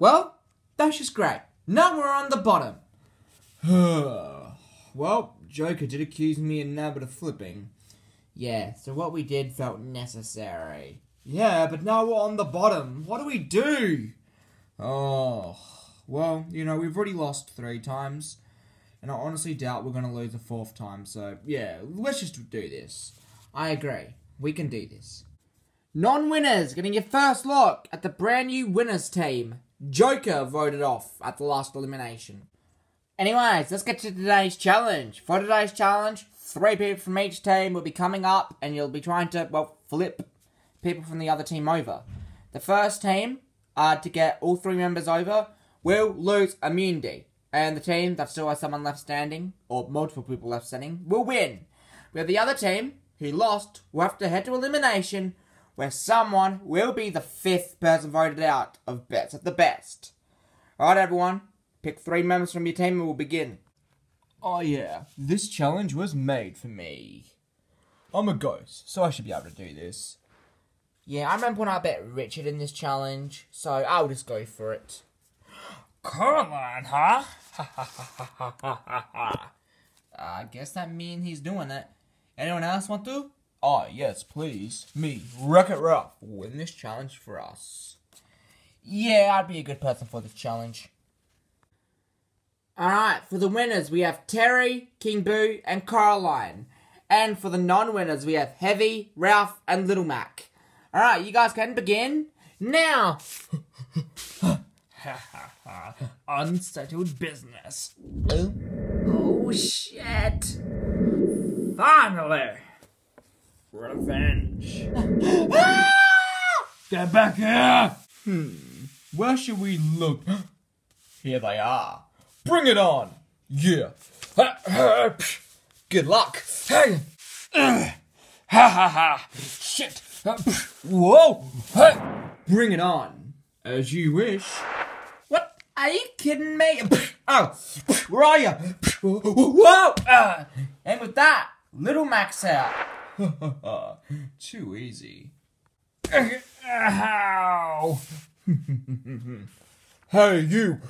Well, that's just great. Now we're on the bottom. well, Joker did accuse me and Nabbit of flipping. Yeah, so what we did felt necessary. Yeah, but now we're on the bottom. What do we do? Oh, well, you know, we've already lost three times. And I honestly doubt we're going to lose a fourth time. So, yeah, let's just do this. I agree. We can do this. Non winners getting your first look at the brand new winners team. Joker voted off at the last elimination. Anyways, let's get to today's challenge. For today's challenge, three people from each team will be coming up and you'll be trying to, well, flip people from the other team over. The first team uh, to get all three members over will lose immunity. And the team that still has someone left standing, or multiple people left standing, will win. Where the other team, who lost, will have to head to elimination, where someone will be the fifth person voted out of best at the best. Alright, everyone, pick three members from your team and we'll begin. Oh, yeah, this challenge was made for me. I'm a ghost, so I should be able to do this. Yeah, I remember when I bet Richard in this challenge, so I'll just go for it. Caroline, huh? I guess that means he's doing it. Anyone else want to? Oh, yes, please. Me, Wreck-It Ralph, win this challenge for us. Yeah, I'd be a good person for this challenge. Alright, for the winners, we have Terry, King Boo, and Caroline. And for the non winners, we have Heavy, Ralph, and Little Mac. Alright, you guys can begin now. Unsettled business. Oh, oh shit. Finally! Revenge. Get back here! Hmm. Where should we look? Here they are. Bring it on. Yeah. Good luck. Hey! Ha ha ha! Shit! Whoa! Bring it on. As you wish. What? Are you kidding me? Oh, where are you? Whoa! Uh, and with that, Little Mac's out. Too easy. Ow! Hey, you.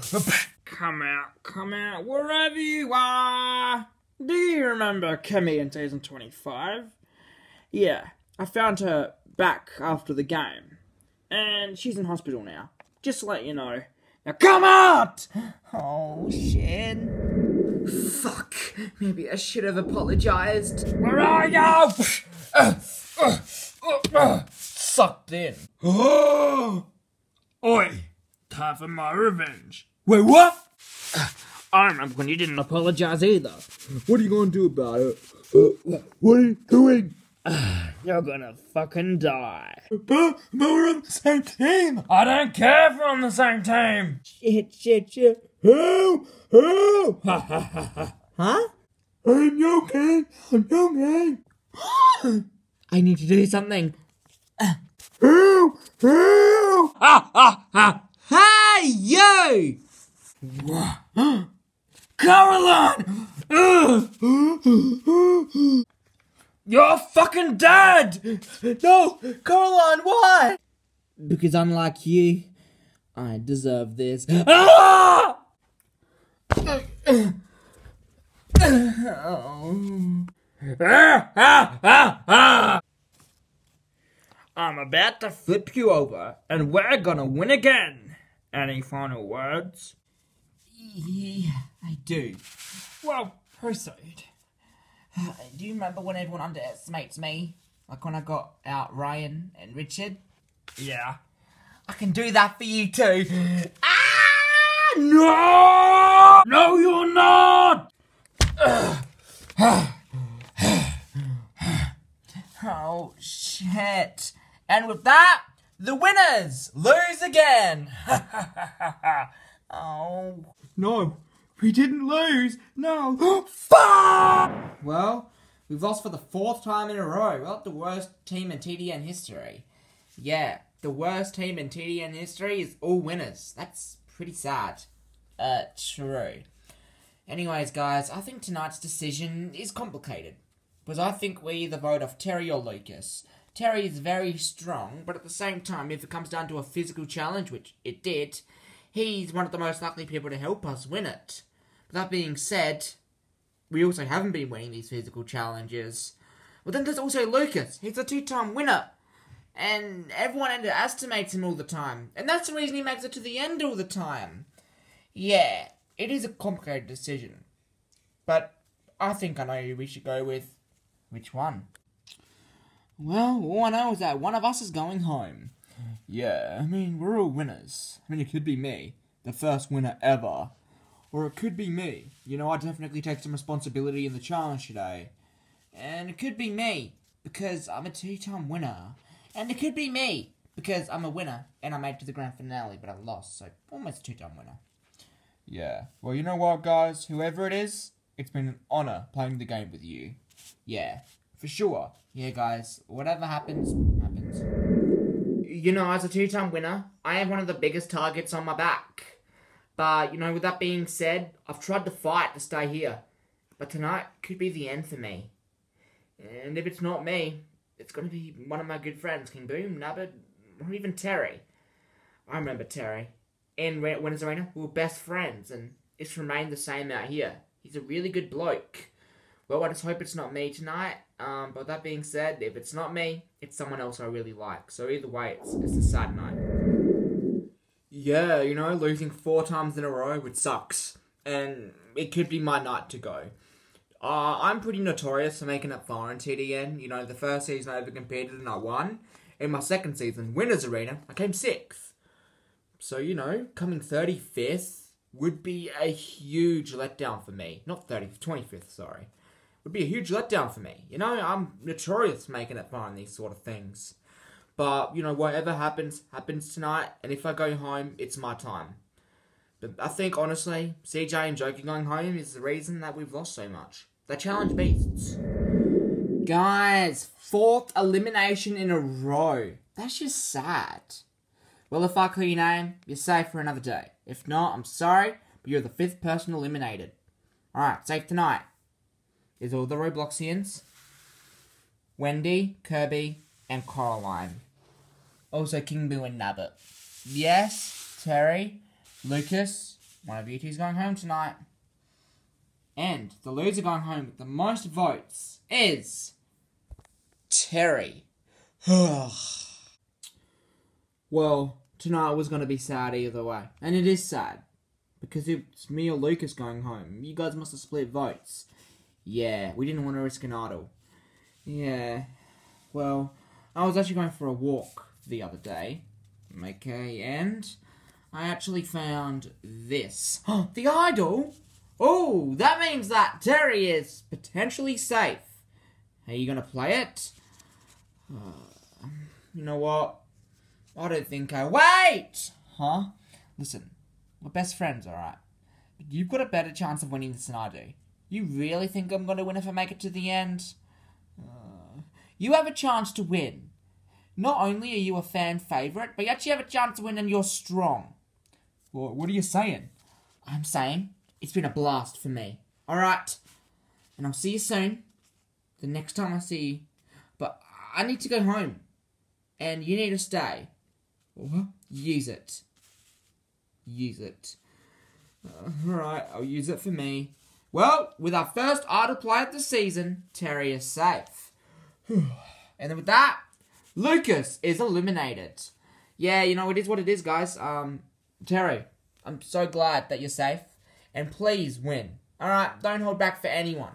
Come out, come out, wherever you are! Do you remember Kimmy in season 25? Yeah, I found her back after the game. And she's in hospital now. Just to let you know. Now come out! Oh, shit. Fuck. Maybe I should have apologized. Where are you? Sucked in. Oi! Time for my revenge. Wait, what? I remember when you didn't apologize either. What are you gonna do about it? Uh, what are you doing? You're gonna fucking die. But, but we're on the same team. I don't care if we're on the same team. Shit, shit, shit. Help! Help! huh? I'm okay. I'm okay. I need to do something. Help! Help! Ha ha ha! Hey, you! Caroline! Ugh. You're fucking dead! No! Caroline, why? Because unlike you, I deserve this. Ah! I'm about to flip you over, and we're gonna win again. Any final words? Yeah, I do. Well, proceed. Do you remember when everyone underestimates me? Like when I got out Ryan and Richard? Yeah. I can do that for you too. Ah! No! No, you're not! Oh, shit. And with that, the winners lose again. oh. No, we didn't lose. No. Fuck! Well, we've lost for the fourth time in a row. We're not the worst team in TDN history. Yeah, the worst team in TDN history is all winners. That's pretty sad. Uh, true. Anyways, guys, I think tonight's decision is complicated. Because I think we either vote off Terry or Lucas. Terry is very strong, but at the same time, if it comes down to a physical challenge, which it did, he's one of the most likely people to help us win it. But that being said, we also haven't been winning these physical challenges. Well, then there's also Lucas. He's a two time winner. And everyone underestimates him all the time. And that's the reason he makes it to the end all the time. Yeah, it is a complicated decision. But I think I know who we should go with. Which one? Well, all I know is that one of us is going home. Yeah, I mean, we're all winners. I mean, it could be me, the first winner ever. Or it could be me. You know, I definitely take some responsibility in the challenge today. And it could be me, because I'm a two time winner. And it could be me, because I'm a winner and I made it to the grand finale, but I lost, so almost a two time winner. Yeah. Well, you know what, guys? Whoever it is, it's been an honor playing the game with you. Yeah, for sure. Yeah, guys, whatever happens, happens. You know, as a two time winner, I have one of the biggest targets on my back. But, you know, with that being said, I've tried to fight to stay here. But tonight could be the end for me. And if it's not me, it's going to be one of my good friends, King Boo, Nubbard, or even Terry. I remember Terry. Re- Winners Arena, we were best friends, and it's remained the same out here. He's a really good bloke. Well, I just hope it's not me tonight. Um, but that being said, if it's not me, it's someone else I really like. So either way, it's, it's a sad night. Yeah, you know, losing four times in a row, which sucks. And it could be my night to go. Uh, I'm pretty notorious for making it far in TDN. You know, the first season I ever competed and I won. In my second season, Winners Arena, I came sixth. So, you know, coming 35th would be a huge letdown for me. Not 30th, 25th, sorry. Would be a huge letdown for me. You know, I'm notorious for making it far in these sort of things. But, you know, whatever happens, happens tonight. And if I go home, it's my time. But I think, honestly, CJ and Joker going home is the reason that we've lost so much. They challenge beasts. Guys, fourth elimination in a row. That's just sad. Well, if I call your name, you're safe for another day. If not, I'm sorry, but you're the fifth person eliminated. Alright, safe tonight. Is all the Robloxians. Wendy, Kirby, and Coraline. Also King Boo and Nabbit. Yes, Terry, Lucas, one of you two's going home tonight. And the loser going home with the most votes is Terry. well, tonight was going to be sad either way. And it is sad. Because it's me or Lucas going home. You guys must have split votes. Yeah, we didn't want to risk an idol. Yeah. Well, I was actually going for a walk the other day. Okay, and I actually found this. Oh, the idol? Oh, that means that Terry is potentially safe. Are you gonna play it? Uh, you know what? I don't think I. Wait! Huh? Listen, we're best friends, alright? You've got a better chance of winning this than I do. You really think I'm gonna win if I make it to the end? Uh, you have a chance to win. Not only are you a fan favourite, but you actually have a chance to win and you're strong. Well, what are you saying? I'm saying it's been a blast for me. Alright. And I'll see you soon. The next time I see you. But I need to go home. And you need to stay. What? Use it. Use it. Uh, Alright, I'll use it for me. Well, with our first idol play of the season, Terry is safe. and then with that, Lucas is eliminated. Yeah, you know, it is what it is, guys. Um, Terry, I'm so glad that you're safe. And please win. Alright, don't hold back for anyone.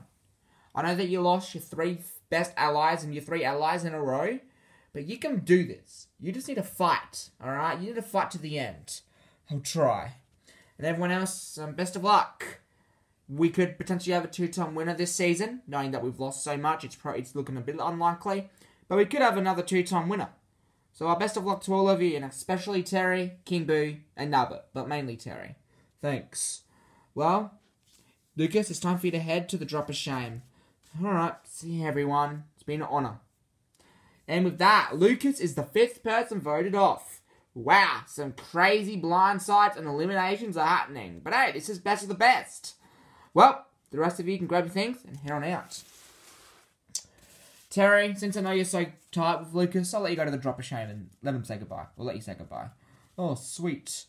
I know that you lost your three best allies and your three allies in a row, but you can do this. You just need to fight, alright? You need to fight to the end. I'll try. And everyone else, um, best of luck. We could potentially have a two-time winner this season, knowing that we've lost so much. It's pro- it's looking a bit unlikely, but we could have another two-time winner. So our best of luck to all of you, and especially Terry, King Boo, and Nabbit, but mainly Terry. Thanks. Well, Lucas, it's time for you to head to the Drop of Shame. Alright, see everyone. It's been an honour. And with that, Lucas is the fifth person voted off. Wow, some crazy blindsides and eliminations are happening. But hey, this is best of the best. Well, the rest of you can grab your things and head on out. Terry, since I know you're so tight with Lucas, I'll let you go to the drop of shame and let him say goodbye. We'll let you say goodbye. Oh, sweet.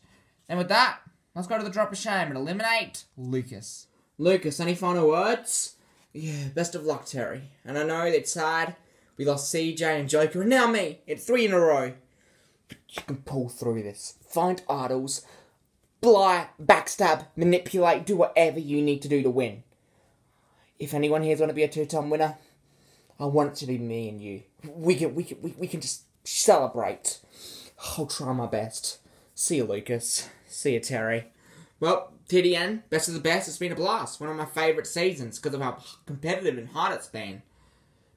And with that, let's go to the drop of shame and eliminate Lucas. Lucas, any final words? Yeah, best of luck, Terry. And I know it's sad. We lost CJ and Joker, and now me. It's three in a row. But you can pull through this. Find idols, lie, backstab, manipulate, do whatever you need to do to win. If anyone here's going to be a two-time winner, I want it to be me and you. We can, we can, we, we can just celebrate. I'll try my best. See you, Lucas. See you, Terry. Well, TDN, best of the best. It's been a blast. One of my favourite seasons because of how competitive and hard it's been.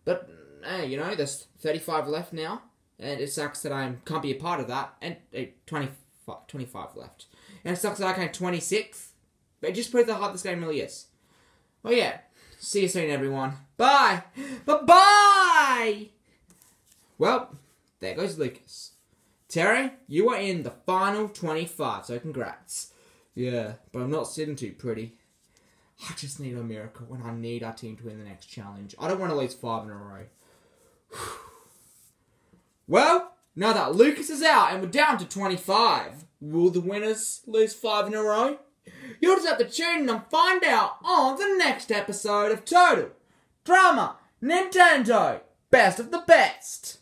But, hey, you know, there's 35 left now. And it sucks that I can't be a part of that. And uh, 25, 25 left. And it sucks that I can't 26. But it just proves how hard this game really is. Oh, yeah. See you soon, everyone. Bye. Bye bye. Well, there goes Lucas. Terry, you are in the final 25, so congrats. Yeah, but I'm not sitting too pretty. I just need a miracle when I need our team to win the next challenge. I don't want to lose five in a row. well, now that Lucas is out and we're down to 25, will the winners lose five in a row? You'll just have to tune in and find out on the next episode of Total Drama Nintendo Best of the Best.